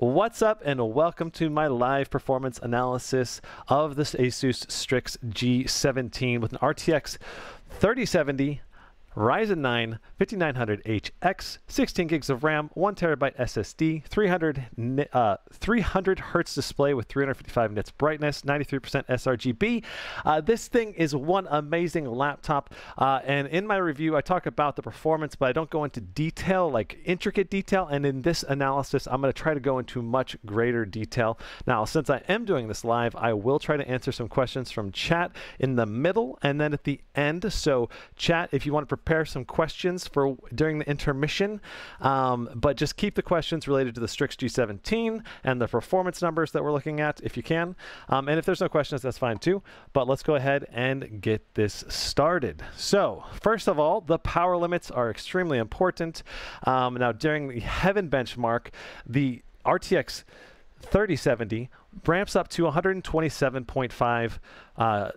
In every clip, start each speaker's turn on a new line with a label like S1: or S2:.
S1: What's up and welcome to my live performance analysis of this Asus Strix G17 with an RTX 3070 Ryzen 9 5900HX, 16 gigs of RAM, 1 terabyte SSD, 300 uh, 300 hertz display with 355 nits brightness, 93% sRGB. Uh, this thing is one amazing laptop, uh, and in my review, I talk about the performance, but I don't go into detail, like intricate detail. And in this analysis, I'm going to try to go into much greater detail. Now, since I am doing this live, I will try to answer some questions from chat in the middle and then at the end. So, chat, if you want to prepare prepare some questions for during the intermission, um, but just keep the questions related to the Strix G17 and the performance numbers that we're looking at if you can. Um, and if there's no questions, that's fine too. But let's go ahead and get this started. So first of all, the power limits are extremely important. Um, now during the Heaven benchmark, the RTX 3070 ramps up to 127.5 uh,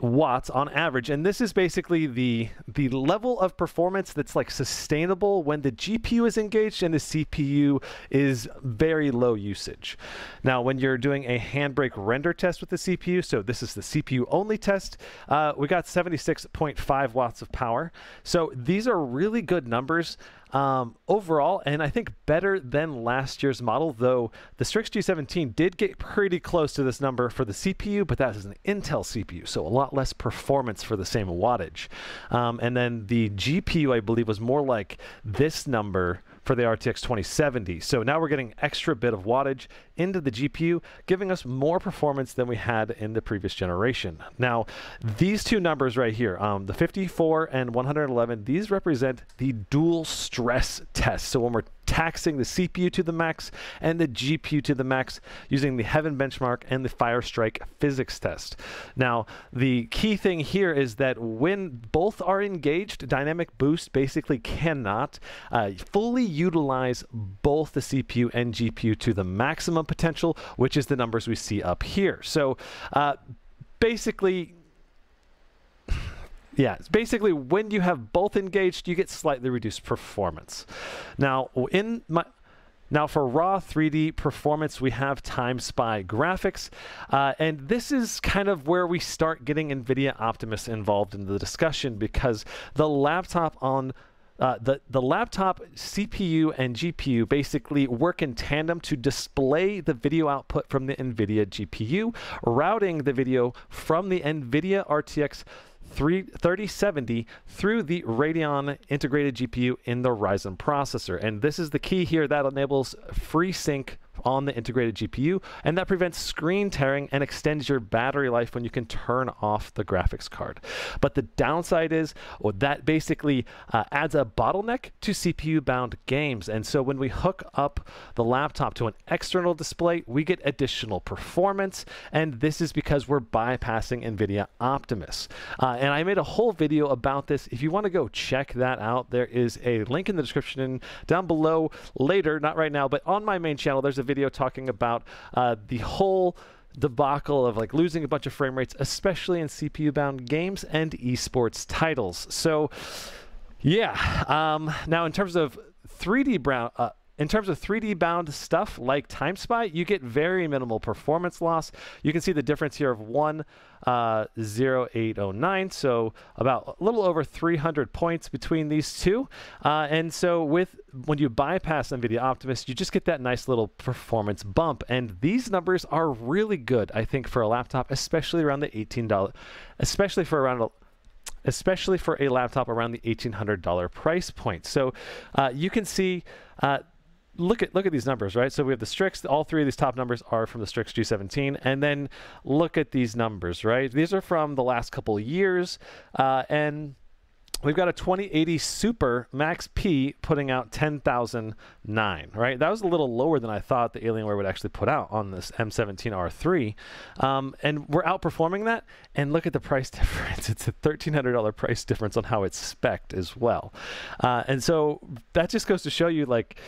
S1: watts on average and this is basically the the level of performance that's like sustainable when the GPU is engaged and the CPU is very low usage. Now when you're doing a handbrake render test with the CPU, so this is the CPU only test, uh, we got 76.5 watts of power. So these are really good numbers um, overall, and I think better than last year's model, though the Strix G17 did get pretty close to this number for the CPU, but that is an Intel CPU, so a lot less performance for the same wattage. Um, and then the GPU, I believe, was more like this number for the RTX 2070. So now we're getting extra bit of wattage into the GPU, giving us more performance than we had in the previous generation. Now, these two numbers right here, um, the 54 and 111, these represent the dual stress test. So when we're taxing the CPU to the max and the GPU to the max using the Heaven benchmark and the Firestrike physics test. Now, the key thing here is that when both are engaged, Dynamic Boost basically cannot uh, fully utilize both the CPU and GPU to the maximum potential, which is the numbers we see up here. So uh, basically, yeah, it's basically when you have both engaged, you get slightly reduced performance. Now, in my now for raw 3D performance, we have Time Spy graphics, uh, and this is kind of where we start getting NVIDIA Optimus involved in the discussion because the laptop on uh, the, the laptop CPU and GPU basically work in tandem to display the video output from the NVIDIA GPU, routing the video from the NVIDIA RTX 3070 through the Radeon integrated GPU in the Ryzen processor. And this is the key here that enables FreeSync on the integrated GPU, and that prevents screen tearing and extends your battery life when you can turn off the graphics card. But the downside is well, that basically uh, adds a bottleneck to CPU bound games. And so when we hook up the laptop to an external display, we get additional performance. And this is because we're bypassing NVIDIA Optimus. Uh, and I made a whole video about this. If you want to go check that out, there is a link in the description down below later, not right now, but on my main channel, there's a video talking about uh, the whole debacle of like losing a bunch of frame rates, especially in CPU bound games and esports titles. So, yeah. Um, now, in terms of 3D brown, uh, in terms of 3D bound stuff like Time Spy, you get very minimal performance loss. You can see the difference here of 10809, uh, so about a little over 300 points between these two. Uh, and so with when you bypass NVIDIA Optimus, you just get that nice little performance bump. And these numbers are really good, I think, for a laptop, especially around the $18, especially for around a, especially for a laptop around the $1,800 price point. So uh, you can see uh, look at look at these numbers, right? So we have the Strix. All three of these top numbers are from the Strix G17, and then look at these numbers, right? These are from the last couple years, uh, and we've got a 2080 Super Max P putting out 10,009, right? That was a little lower than I thought the Alienware would actually put out on this M17R3. Um, and we're outperforming that. And look at the price difference. It's a $1,300 price difference on how it's spec'd as well. Uh, and so that just goes to show you, like,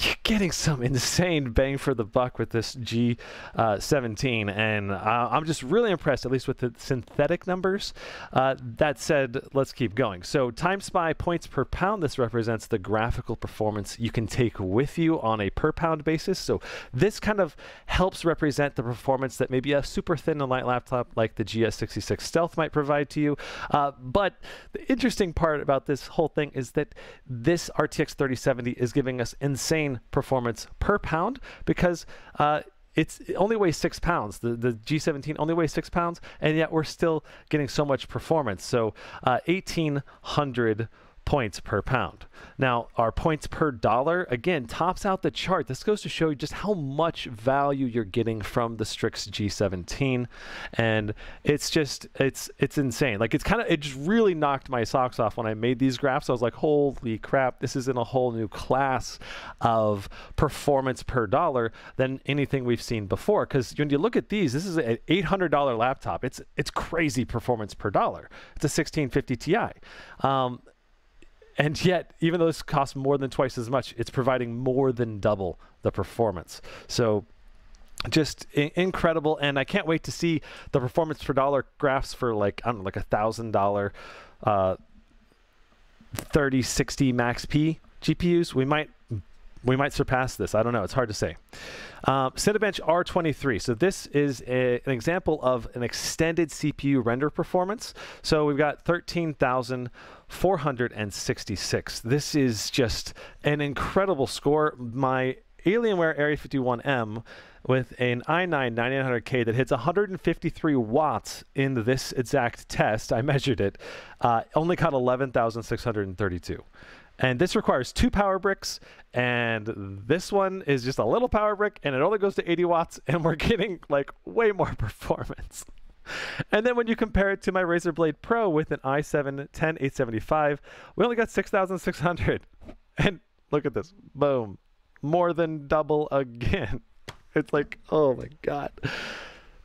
S1: you're getting some insane bang for the buck with this G17, uh, and uh, I'm just really impressed, at least with the synthetic numbers. Uh, that said, let's keep going. So, Time Spy points per pound. This represents the graphical performance you can take with you on a per pound basis. So, this kind of helps represent the performance that maybe a super thin and light laptop like the GS66 Stealth might provide to you. Uh, but the interesting part about this whole thing is that this RTX 3070 is giving us insane performance per pound because uh, it's it only weighs six pounds. The the G17 only weighs six pounds, and yet we're still getting so much performance. So uh, 1800 points per pound. Now, our points per dollar, again, tops out the chart. This goes to show you just how much value you're getting from the Strix G17. And it's just, it's it's insane. Like, it's kind of, it just really knocked my socks off when I made these graphs. I was like, holy crap, this is in a whole new class of performance per dollar than anything we've seen before. Because when you look at these, this is an $800 laptop. It's, it's crazy performance per dollar. It's a 1650 Ti. Um, and yet, even though this costs more than twice as much, it's providing more than double the performance. So just incredible and i can't wait to see the performance per dollar graphs for like i don't know like a thousand dollar uh 3060 max p gpus we might we might surpass this. I don't know. It's hard to say. Um, Cinebench R23. So this is a, an example of an extended CPU render performance. So we've got 13,466. This is just an incredible score. My Alienware Area 51M with an i9 9900K that hits 153 watts in this exact test. I measured it. Uh, only caught 11,632. And this requires two power bricks, and this one is just a little power brick, and it only goes to 80 watts, and we're getting like way more performance. and then when you compare it to my Razer Blade Pro with an i7 10875, we only got 6,600. And look at this, boom, more than double again. It's like, oh my god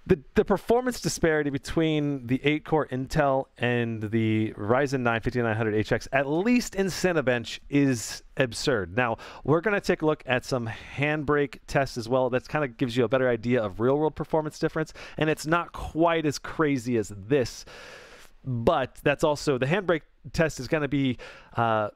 S1: the, the performance disparity between the 8 core Intel and the Ryzen 9 5900HX, at least in Cinebench, is absurd. Now, we're going to take a look at some handbrake tests as well. That kind of gives you a better idea of real world performance difference, and it's not quite as crazy as this. But that's also the handbrake test is going to be. Uh,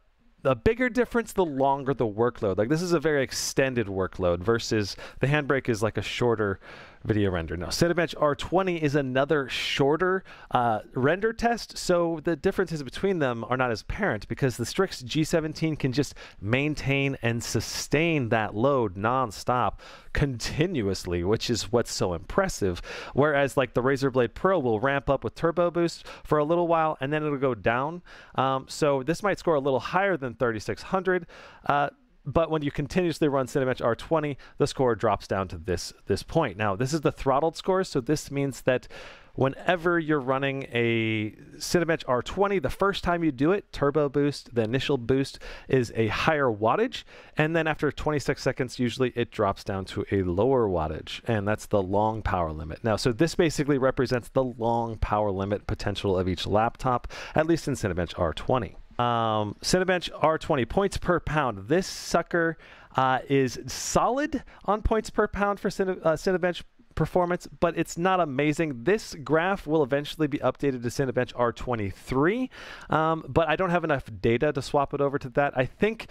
S1: a bigger difference the longer the workload. Like this is a very extended workload versus the handbrake is like a shorter video render. Now, Cinebench R20 is another shorter uh, render test, so the differences between them are not as apparent because the Strix G17 can just maintain and sustain that load nonstop continuously, which is what's so impressive. Whereas, like the Razer Blade Pro will ramp up with turbo boost for a little while and then it'll go down. Um, so this might score a little higher than 3600. Uh, but when you continuously run Cinebench R20, the score drops down to this, this point. Now, this is the throttled score, so this means that whenever you're running a Cinebench R20, the first time you do it, turbo boost, the initial boost is a higher wattage, and then after 26 seconds, usually it drops down to a lower wattage, and that's the long power limit. Now, so this basically represents the long power limit potential of each laptop, at least in Cinebench R20. Um, Cinebench R20 points per pound. This sucker uh, is solid on points per pound for Cine, uh, Cinebench performance, but it's not amazing. This graph will eventually be updated to Cinebench R23, um, but I don't have enough data to swap it over to that. I think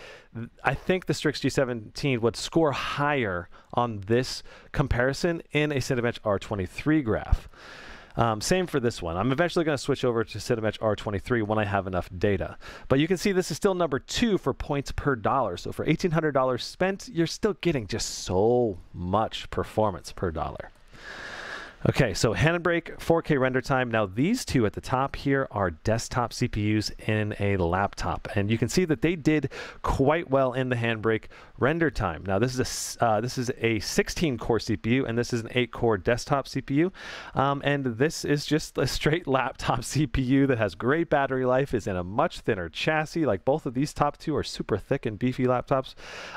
S1: I think the Strix G17 would score higher on this comparison in a Cinebench R23 graph. Um, same for this one. I'm eventually going to switch over to Cinebench R23 when I have enough data. But you can see this is still number two for points per dollar. So for $1,800 spent, you're still getting just so much performance per dollar. Okay, so Handbrake 4K render time. Now these two at the top here are desktop CPUs in a laptop, and you can see that they did quite well in the Handbrake render time. Now this is a uh, this is a 16 core CPU, and this is an 8 core desktop CPU, um, and this is just a straight laptop CPU that has great battery life, is in a much thinner chassis. Like both of these top two are super thick and beefy laptops,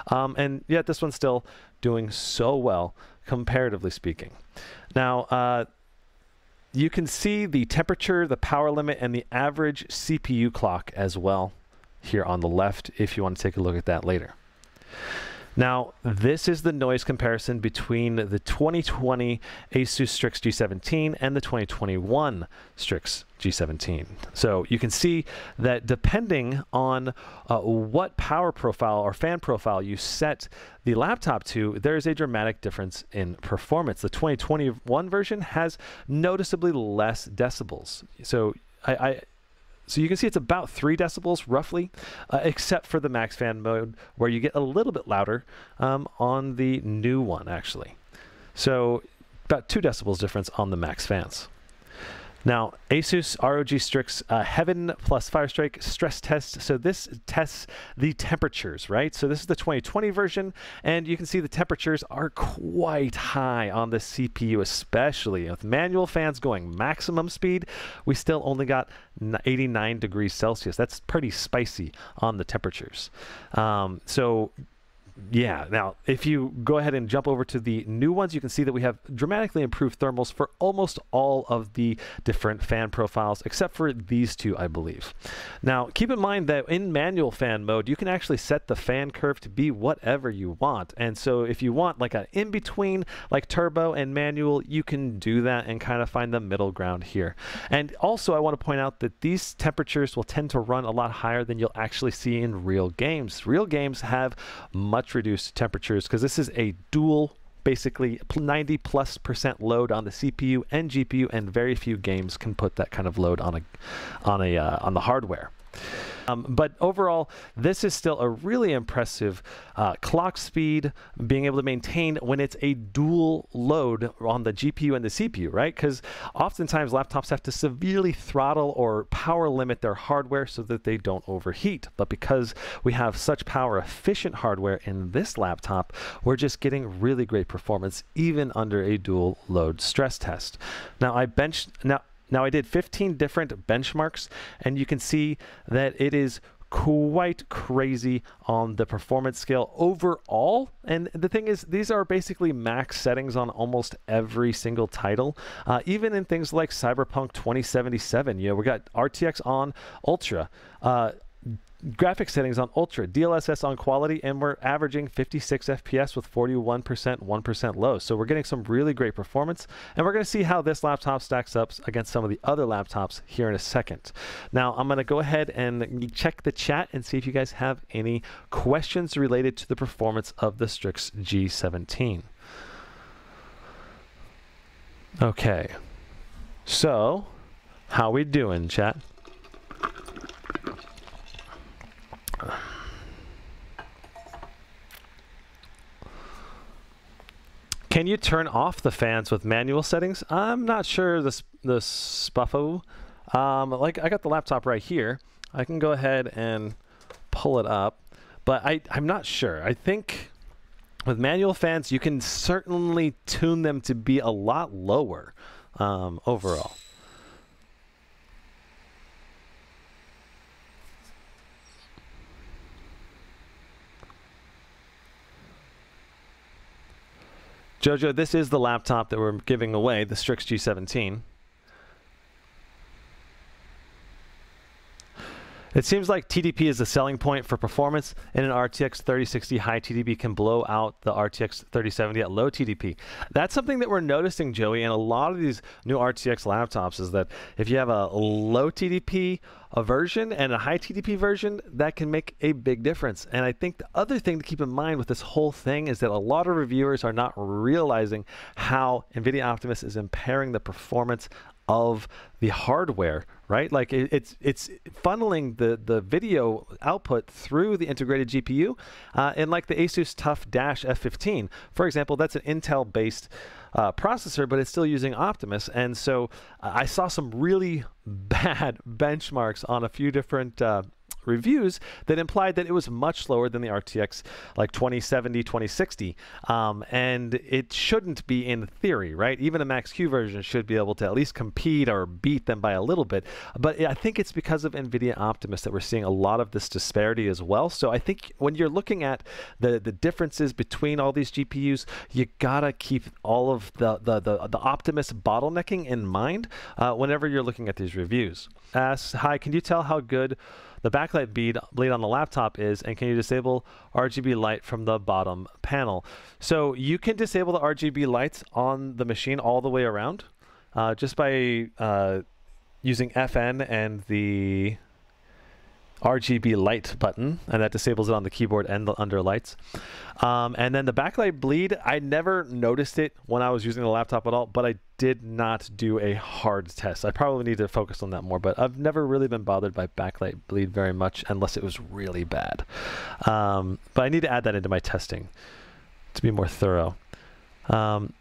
S1: um, and yet this one's still doing so well comparatively speaking. Now, uh, you can see the temperature, the power limit, and the average CPU clock as well here on the left if you want to take a look at that later. Now, this is the noise comparison between the 2020 Asus Strix G17 and the 2021 Strix G17. So you can see that depending on uh, what power profile or fan profile you set the laptop to, there is a dramatic difference in performance. The 2021 version has noticeably less decibels. So I, I so you can see it's about three decibels roughly, uh, except for the max fan mode where you get a little bit louder um, on the new one actually. So about two decibels difference on the max fans. Now, Asus ROG Strix uh, Heaven plus Firestrike stress test. So this tests the temperatures, right? So this is the 2020 version, and you can see the temperatures are quite high on the CPU, especially with manual fans going maximum speed. We still only got 89 degrees Celsius. That's pretty spicy on the temperatures. Um, so yeah, now if you go ahead and jump over to the new ones, you can see that we have dramatically improved thermals for almost all of the different fan profiles, except for these two, I believe. Now, keep in mind that in manual fan mode, you can actually set the fan curve to be whatever you want. And so if you want like an in-between, like turbo and manual, you can do that and kind of find the middle ground here. And also, I want to point out that these temperatures will tend to run a lot higher than you'll actually see in real games. Real games have much much reduced temperatures because this is a dual basically 90 plus percent load on the CPU and GPU and very few games can put that kind of load on a on a uh, on the hardware. Um, but overall, this is still a really impressive uh, clock speed, being able to maintain when it's a dual load on the GPU and the CPU, right? Because oftentimes laptops have to severely throttle or power limit their hardware so that they don't overheat. But because we have such power efficient hardware in this laptop, we're just getting really great performance even under a dual load stress test. Now I benched, now now I did 15 different benchmarks and you can see that it is quite crazy on the performance scale overall. And the thing is, these are basically max settings on almost every single title, uh, even in things like Cyberpunk 2077. You know, we got RTX on Ultra. Uh, graphic settings on ultra, DLSS on quality, and we're averaging 56 FPS with 41%, 1% low. So we're getting some really great performance, and we're going to see how this laptop stacks up against some of the other laptops here in a second. Now, I'm going to go ahead and check the chat and see if you guys have any questions related to the performance of the Strix G17. Okay, so how we doing, chat? Can you turn off the fans with manual settings? I'm not sure this this Spuffo. Um, like I got the laptop right here. I can go ahead and pull it up, but I, I'm not sure. I think with manual fans, you can certainly tune them to be a lot lower um, overall. Jojo, this is the laptop that we're giving away, the Strix G17. It seems like TDP is the selling point for performance, and an RTX 3060 high TDP can blow out the RTX 3070 at low TDP. That's something that we're noticing, Joey, in a lot of these new RTX laptops is that if you have a low TDP a version and a high TDP version, that can make a big difference. And I think the other thing to keep in mind with this whole thing is that a lot of reviewers are not realizing how NVIDIA Optimus is impairing the performance of the hardware, right? Like it, it's it's funneling the the video output through the integrated GPU, uh, and like the ASUS TUF Dash F15, for example, that's an Intel-based uh, processor, but it's still using Optimus, and so uh, I saw some really bad benchmarks on a few different uh, reviews that implied that it was much slower than the RTX like 2070, 2060. Um, and it shouldn't be in theory, right? Even a Max-Q version should be able to at least compete or beat them by a little bit. But I think it's because of NVIDIA Optimus that we're seeing a lot of this disparity as well. So I think when you're looking at the, the differences between all these GPUs, you gotta keep all of the, the, the, the Optimus bottlenecking in mind uh, whenever you're looking at these reviews. Asks, hi, can you tell how good the backlight bleed, bleed on the laptop is, and can you disable RGB light from the bottom panel? So you can disable the RGB lights on the machine all the way around uh, just by uh, using FN and the RGB light button, and that disables it on the keyboard and the under lights. Um, and then the backlight bleed, I never noticed it when I was using the laptop at all, but I did not do a hard test. I probably need to focus on that more, but I've never really been bothered by backlight bleed very much unless it was really bad. Um, but I need to add that into my testing to be more thorough. Um,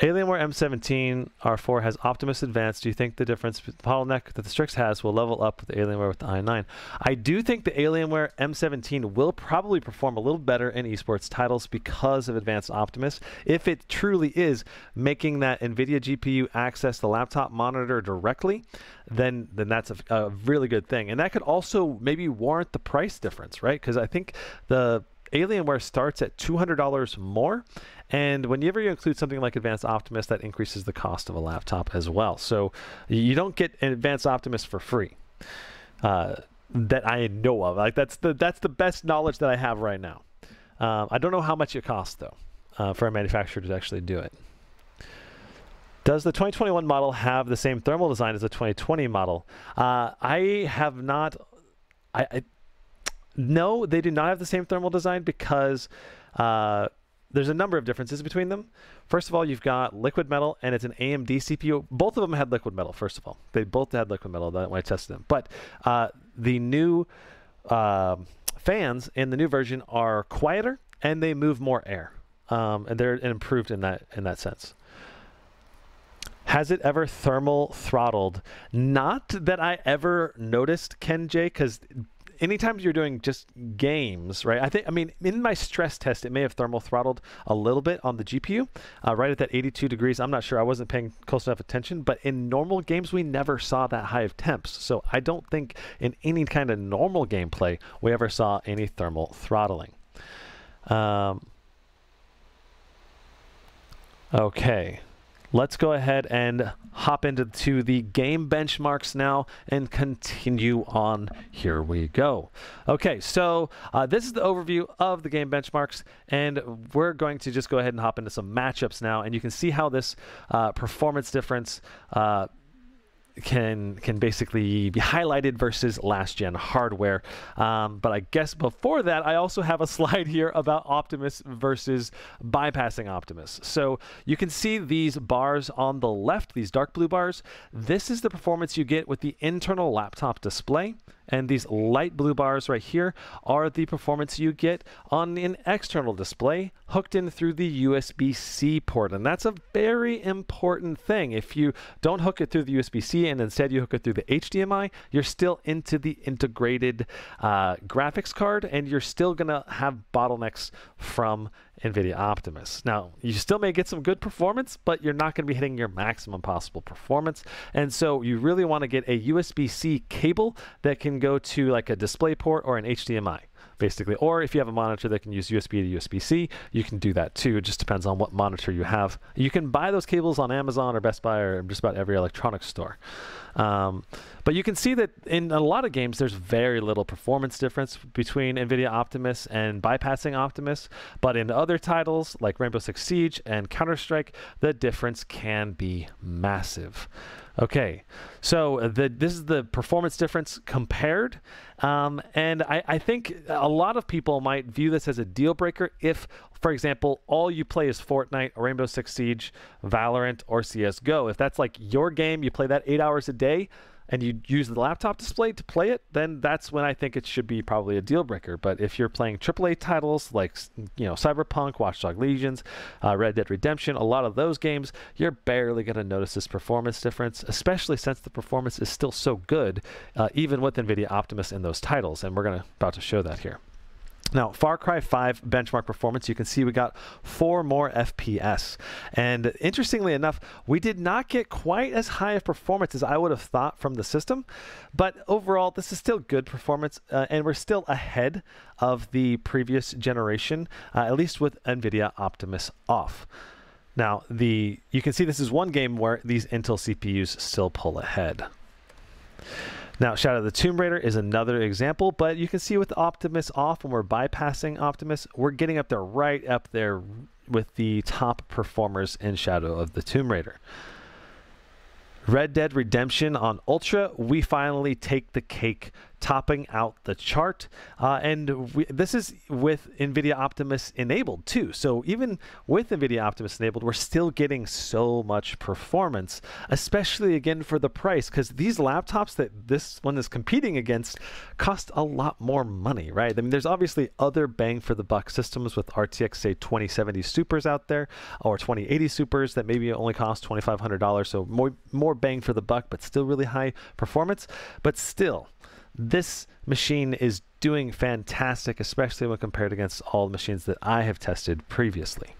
S1: Alienware M17 R4 has Optimus Advanced. Do you think the difference the bottleneck that the Strix has will level up with the Alienware with the i9? I do think the Alienware M17 will probably perform a little better in esports titles because of Advanced Optimus. If it truly is making that NVIDIA GPU access the laptop monitor directly, then then that's a, a really good thing. And that could also maybe warrant the price difference, right? Because I think the Alienware starts at $200 more. And whenever you include something like Advanced Optimus, that increases the cost of a laptop as well. So you don't get an Advanced Optimus for free. Uh, that I know of. Like that's the that's the best knowledge that I have right now. Um, I don't know how much it costs though uh, for a manufacturer to actually do it. Does the 2021 model have the same thermal design as the 2020 model? Uh, I have not. I, I no, they do not have the same thermal design because uh, there's a number of differences between them. First of all, you've got liquid metal and it's an AMD CPU. Both of them had liquid metal, first of all. They both had liquid metal when I tested them. But uh, the new uh, fans in the new version are quieter and they move more air. Um, and they're improved in that in that sense. Has it ever thermal throttled? Not that I ever noticed, Ken J, because anytime you're doing just games, right? I think, I mean, in my stress test, it may have thermal throttled a little bit on the GPU, uh, right at that 82 degrees. I'm not sure. I wasn't paying close enough attention, but in normal games, we never saw that high of temps. So I don't think in any kind of normal gameplay we ever saw any thermal throttling. Um, okay. Let's go ahead and hop into the game benchmarks now and continue on. Here we go. Okay, so uh, this is the overview of the game benchmarks, and we're going to just go ahead and hop into some matchups now, and you can see how this uh, performance difference uh, can can basically be highlighted versus last gen hardware. Um, but I guess before that, I also have a slide here about Optimus versus bypassing Optimus. So you can see these bars on the left, these dark blue bars. This is the performance you get with the internal laptop display. And these light blue bars right here are the performance you get on an external display hooked in through the USB-C port. And that's a very important thing. If you don't hook it through the USB-C and instead you hook it through the HDMI, you're still into the integrated uh, graphics card and you're still going to have bottlenecks from NVIDIA Optimus. Now, you still may get some good performance, but you're not going to be hitting your maximum possible performance. And so you really want to get a USB-C cable that can go to like a display port or an HDMI basically. Or if you have a monitor that can use USB to USB-C, you can do that too. It just depends on what monitor you have. You can buy those cables on Amazon or Best Buy or just about every electronics store. Um, but you can see that in a lot of games, there's very little performance difference between NVIDIA Optimus and bypassing Optimus. But in other titles like Rainbow Six Siege and Counter-Strike, the difference can be massive. Okay, so the, this is the performance difference compared. Um, and I, I, think a lot of people might view this as a deal breaker if, for example, all you play is Fortnite, Rainbow Six Siege, Valorant, or CSGO. If that's like your game, you play that eight hours a day, and you use the laptop display to play it, then that's when I think it should be probably a deal breaker. But if you're playing AAA titles like you know Cyberpunk, Watchdog Legions, uh, Red Dead Redemption, a lot of those games, you're barely going to notice this performance difference, especially since the performance is still so good, uh, even with NVIDIA Optimus in those titles. And we're going to about to show that here. Now, Far Cry 5 benchmark performance, you can see we got four more FPS. And interestingly enough, we did not get quite as high of performance as I would have thought from the system. But overall, this is still good performance, uh, and we're still ahead of the previous generation, uh, at least with NVIDIA Optimus off. Now, the you can see this is one game where these Intel CPUs still pull ahead. Now, Shadow of the Tomb Raider is another example, but you can see with Optimus off, when we're bypassing Optimus, we're getting up there right up there with the top performers in Shadow of the Tomb Raider. Red Dead Redemption on Ultra, we finally take the cake, topping out the chart. Uh, and we, this is with NVIDIA Optimus enabled too. So even with NVIDIA Optimus enabled, we're still getting so much performance, especially again for the price, because these laptops that this one is competing against cost a lot more money, right? I mean, there's obviously other bang for the buck systems with RTX, say 2070 Supers out there, or 2080 Supers that maybe only cost $2,500. So more, more bang for the buck, but still really high performance. But still, this machine is doing fantastic, especially when compared against all the machines that I have tested previously.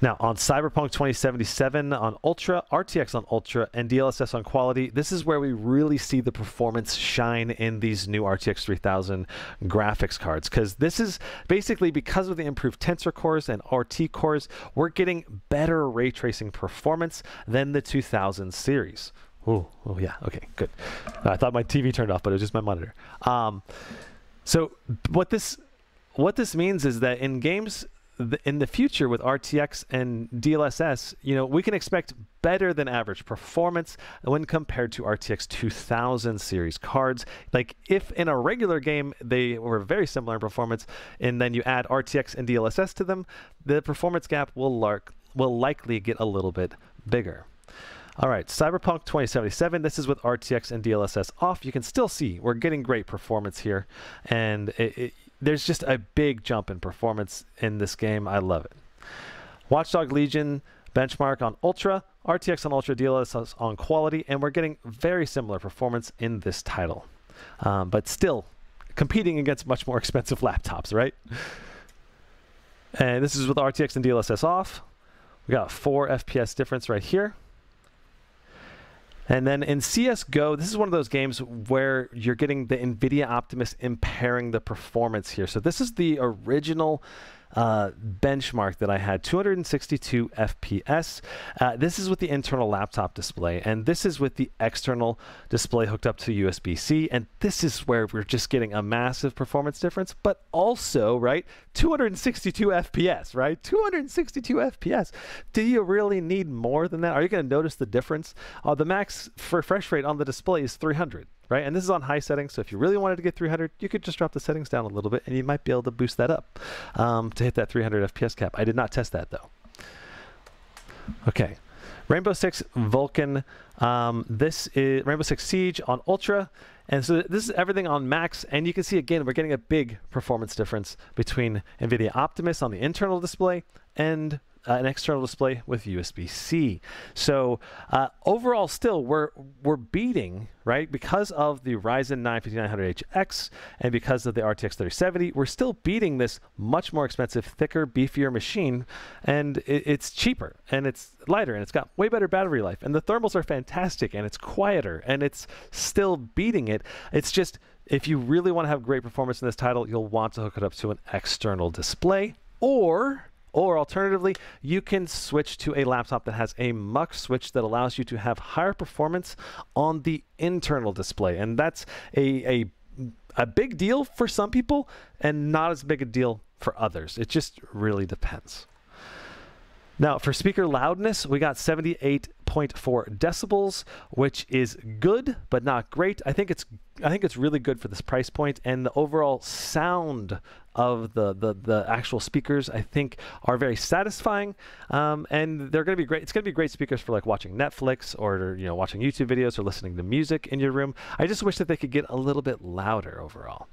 S1: Now, on Cyberpunk 2077 on Ultra, RTX on Ultra, and DLSS on Quality, this is where we really see the performance shine in these new RTX 3000 graphics cards. Because this is basically because of the improved Tensor cores and RT cores, we're getting better ray tracing performance than the 2000 series. Oh, oh yeah, okay, good. I thought my TV turned off, but it was just my monitor. Um, so what this what this means is that in games in the future with RTX and DLSS, you know, we can expect better than average performance when compared to RTX 2000 series cards. Like if in a regular game they were very similar in performance, and then you add RTX and DLSS to them, the performance gap will lark will likely get a little bit bigger. All right, Cyberpunk 2077. This is with RTX and DLSS off. You can still see we're getting great performance here, and it, it, there's just a big jump in performance in this game. I love it. Watch Dogs Legion benchmark on Ultra, RTX on Ultra, DLSS on Quality, and we're getting very similar performance in this title, um, but still competing against much more expensive laptops, right? And this is with RTX and DLSS off. We got 4 FPS difference right here. And then in CSGO, this is one of those games where you're getting the NVIDIA Optimus impairing the performance here. So this is the original uh, benchmark that I had 262 FPS. Uh, this is with the internal laptop display, and this is with the external display hooked up to USB C. And this is where we're just getting a massive performance difference, but also, right, 262 FPS, right? 262 FPS. Do you really need more than that? Are you going to notice the difference? Uh, the max refresh rate on the display is 300 right? And this is on high settings, so if you really wanted to get 300, you could just drop the settings down a little bit, and you might be able to boost that up um, to hit that 300 FPS cap. I did not test that though. Okay, Rainbow Six Vulkan. Um, this is Rainbow Six Siege on Ultra. And so this is everything on max, and you can see again, we're getting a big performance difference between NVIDIA Optimus on the internal display and uh, an external display with USB-C. So uh, overall, still we're we're beating right because of the Ryzen 9 5900HX and because of the RTX 3070. We're still beating this much more expensive, thicker, beefier machine, and it, it's cheaper and it's lighter and it's got way better battery life and the thermals are fantastic and it's quieter and it's still beating it. It's just if you really want to have great performance in this title, you'll want to hook it up to an external display or or alternatively, you can switch to a laptop that has a mux switch that allows you to have higher performance on the internal display. And that's a, a, a big deal for some people and not as big a deal for others. It just really depends. Now, for speaker loudness, we got 78.4 decibels, which is good but not great. I think it's I think it's really good for this price point, and the overall sound of the the, the actual speakers I think are very satisfying, um, and they're going to be great. It's going to be great speakers for like watching Netflix or you know watching YouTube videos or listening to music in your room. I just wish that they could get a little bit louder overall.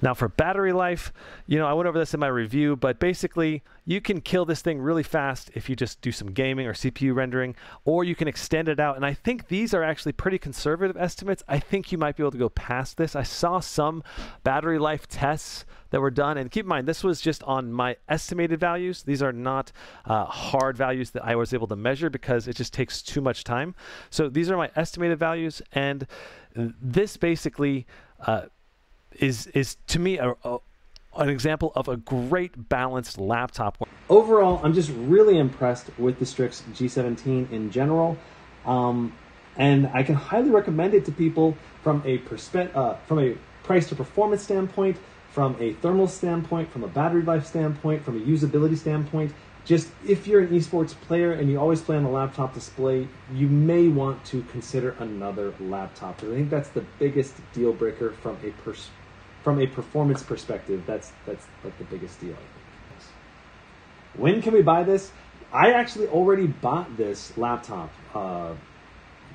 S1: Now for battery life, you know, I went over this in my review, but basically you can kill this thing really fast if you just do some gaming or CPU rendering, or you can extend it out. And I think these are actually pretty conservative estimates. I think you might be able to go past this. I saw some battery life tests that were done. And keep in mind, this was just on my estimated values. These are not uh, hard values that I was able to measure because it just takes too much time. So these are my estimated values. And this basically uh, is is to me a, a, an example of a great balanced laptop. Overall, I'm just really impressed with the Strix G17 in general. Um, and I can highly recommend it to people from a perspe- uh, from a price to performance standpoint, from a thermal standpoint, from a battery life standpoint, from a usability standpoint. Just if you're an esports player and you always play on a laptop display, you may want to consider another laptop. I think that's the biggest deal breaker from a pers- from a performance perspective. That's that's like the biggest deal. When can we buy this? I actually already bought this laptop uh,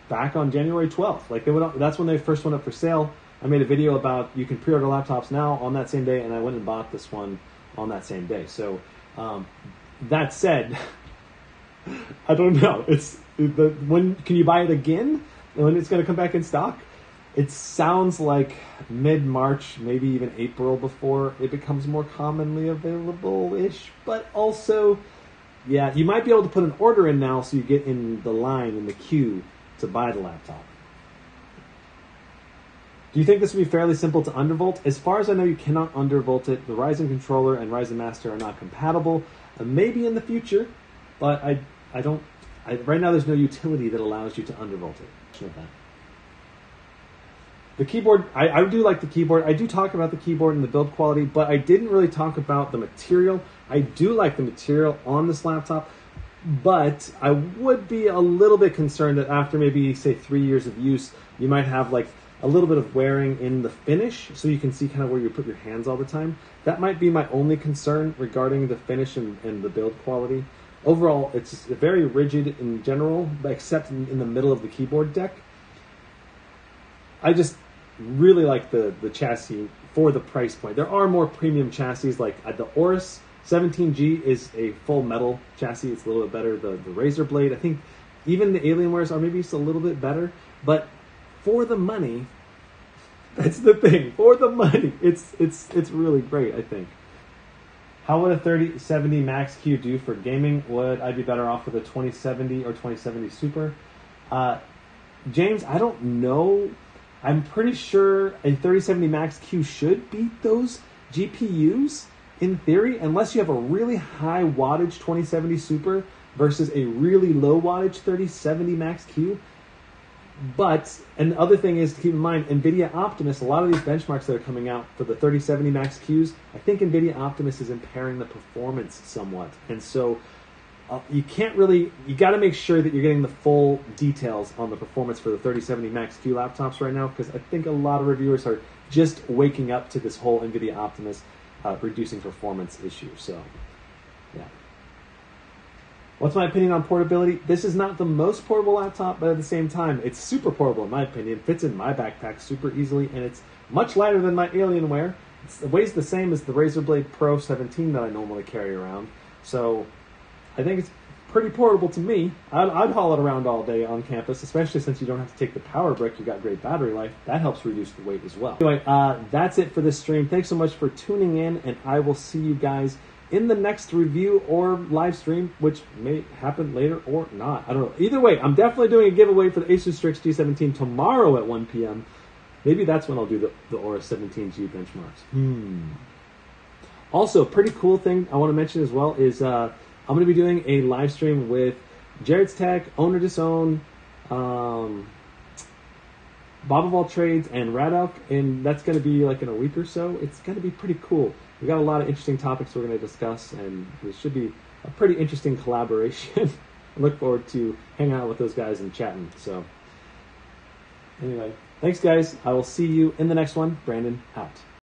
S1: back on January 12th. Like they went, that's when they first went up for sale. I made a video about you can pre-order laptops now on that same day, and I went and bought this one on that same day. So um, that said, I don't know. It's the when can you buy it again? When it's going to come back in stock? It sounds like mid March, maybe even April before it becomes more commonly available ish. But also, yeah, you might be able to put an order in now so you get in the line in the queue to buy the laptop. Do you think this would be fairly simple to undervolt? As far as I know, you cannot undervolt it. The Ryzen controller and Ryzen Master are not compatible. Uh, maybe in the future, but I, I don't. I, right now, there's no utility that allows you to undervolt it. The keyboard, I, I do like the keyboard. I do talk about the keyboard and the build quality, but I didn't really talk about the material. I do like the material on this laptop, but I would be a little bit concerned that after maybe, say, three years of use, you might have like a little bit of wearing in the finish so you can see kind of where you put your hands all the time. That might be my only concern regarding the finish and, and the build quality. Overall, it's very rigid in general, except in, in the middle of the keyboard deck. I just really like the, the chassis for the price point. There are more premium chassis, like uh, the Aorus 17G is a full metal chassis. It's a little bit better. The, the Razer Blade, I think even the Alienwares are maybe just a little bit better, but for the money, that's the thing. For the money, it's it's it's really great. I think. How would a 3070 Max Q do for gaming? Would I be better off with a 2070 or 2070 Super? Uh, James, I don't know. I'm pretty sure a 3070 Max Q should beat those GPUs in theory, unless you have a really high wattage 2070 Super versus a really low wattage 3070 Max Q. But and the other thing is to keep in mind, NVIDIA Optimus. A lot of these benchmarks that are coming out for the 3070 Max Qs, I think NVIDIA Optimus is impairing the performance somewhat, and so uh, you can't really. You got to make sure that you're getting the full details on the performance for the 3070 Max Q laptops right now, because I think a lot of reviewers are just waking up to this whole NVIDIA Optimus uh, reducing performance issue. So, yeah. What's my opinion on portability? This is not the most portable laptop, but at the same time, it's super portable in my opinion. Fits in my backpack super easily, and it's much lighter than my Alienware. It's, it weighs the same as the Razer Blade Pro 17 that I normally carry around. So I think it's pretty portable to me. I'd, I'd haul it around all day on campus, especially since you don't have to take the power brick. You've got great battery life. That helps reduce the weight as well. Anyway, uh, that's it for this stream. Thanks so much for tuning in, and I will see you guys in the next review or live stream, which may happen later or not. I don't know. Either way, I'm definitely doing a giveaway for the Asus Strix G17 tomorrow at 1 p.m. Maybe that's when I'll do the, the Aorus 17G benchmarks. Hmm. Also, pretty cool thing I want to mention as well is uh, I'm going to be doing a live stream with Jarrod's Tech, Owner Disown, um, Bob of All Trades, and Radok, and that's going to be like in a week or so. It's going to be pretty cool we got a lot of interesting topics we're going to discuss, and it should be a pretty interesting collaboration. Look forward to hanging out with those guys and chatting. So, anyway, thanks, guys. I will see you in the next one. Brandon out.